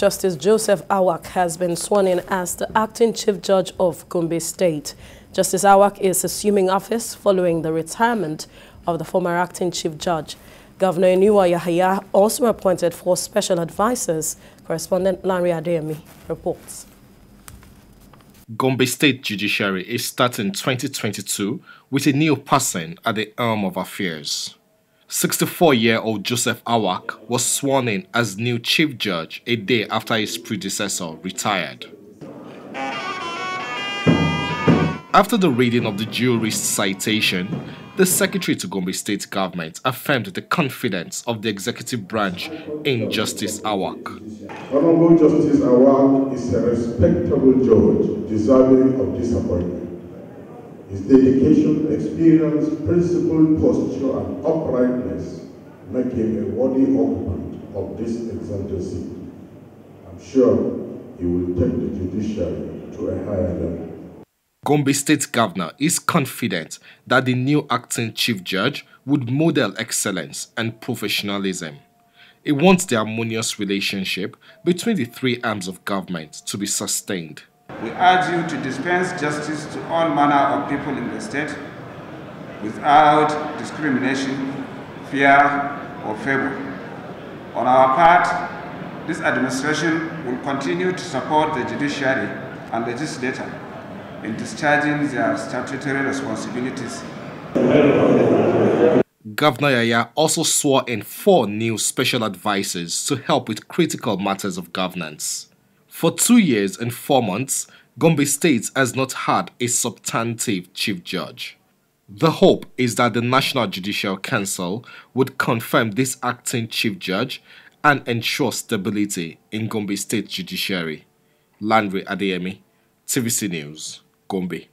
Justice Joseph Awak has been sworn in as the acting Chief Judge of Gombe State. Justice Awak is assuming office following the retirement of the former acting Chief Judge. Governor Inuwa Yahaya also appointed four special advisors. Correspondent Larry Adeyemi reports. Gombe State Judiciary is starting 2022 with a new person at the helm of affairs. 64-year-old Joseph Awak was sworn in as new chief judge a day after his predecessor retired. After the reading of the jury's citation, the Secretary to Gombe State Government affirmed the confidence of the executive branch in Justice Awak. Honorable Justice Awak is a respectable judge deserving of this appointment. His dedication, experience, principle, posture, and uprightness make him a worthy occupant of this exalted seat. I'm sure he will take the judiciary to a higher level. Gombe State Governor is confident that the new acting chief judge would model excellence and professionalism. He wants the harmonious relationship between the three arms of government to be sustained. We urge you to dispense justice to all manner of people in the state without discrimination, fear, or favor. On our part, this administration will continue to support the judiciary and legislature in discharging their statutory responsibilities. Governor Yahaya also swore in four new special advisors to help with critical matters of governance. For two years and four months, Gombe State has not had a substantive chief judge. The hope is that the National Judicial Council would confirm this acting chief judge and ensure stability in Gombe State judiciary. Landry Adeyemi, TVC News, Gombe.